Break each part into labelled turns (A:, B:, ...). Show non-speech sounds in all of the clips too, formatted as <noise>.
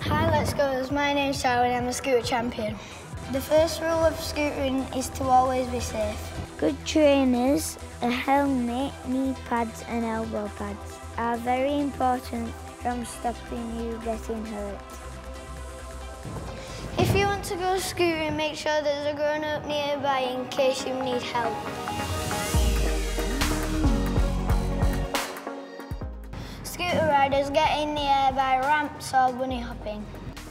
A: Hi, let's go. My name's Sarah and I'm a scooter champion. The first rule of scootering is to always be safe.
B: Good trainers, a helmet, knee pads and elbow pads are very important from stopping you getting hurt.
A: If you want to go scootering, make sure there's a grown-up nearby in case you need help. Riders get in the air by ramps or bunny hopping.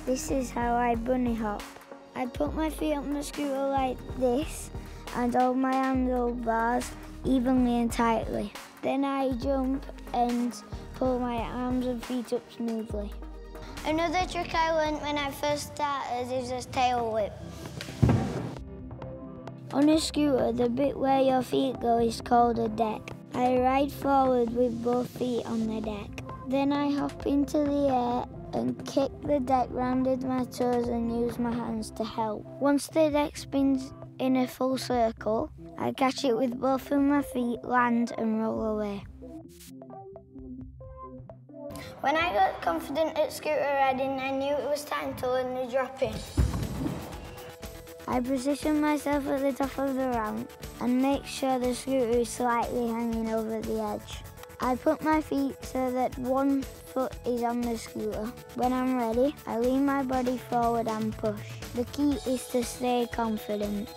B: This is how I bunny hop. I put my feet on the scooter like this and hold my handlebars evenly and tightly. Then I jump and pull my arms and feet up smoothly.
A: Another trick I learned when I first started is a tail whip.
B: On a scooter, the bit where your feet go is called a deck. I ride forward with both feet on the deck. Then I hop into the air and kick the deck round with my toes and use my hands to help. Once the deck spins in a full circle, I catch it with both of my feet, land and roll away.
A: When I got confident at scooter riding, I knew it was time to learn the dropping.
B: I position myself at the top of the ramp and make sure the scooter is slightly hanging over the edge. I put my feet so that one foot is on the scooter. When I'm ready, I lean my body forward and push. The key is to stay confident.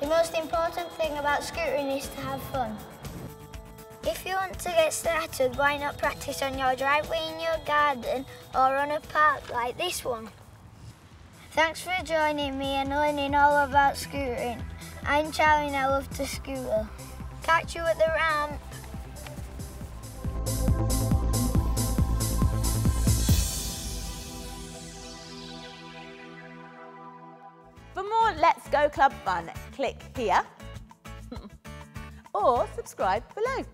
A: The most important thing about scootering is to have fun. If you want to get started, why not practice on your driveway in your garden or on a park like this one? Thanks for joining me and learning all about scootering. I'm Charley and I love to scooter. Catch you at the ramp.
C: For more Let's Go Club fun, click here <laughs> or subscribe below.